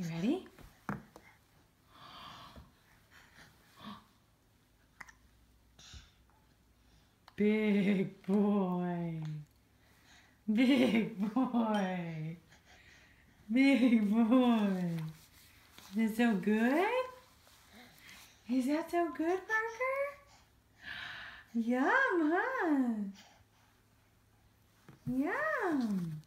You ready? Big boy. Big boy. Big boy. Is that so good? Is that so good, Parker? Yum, huh? Yum.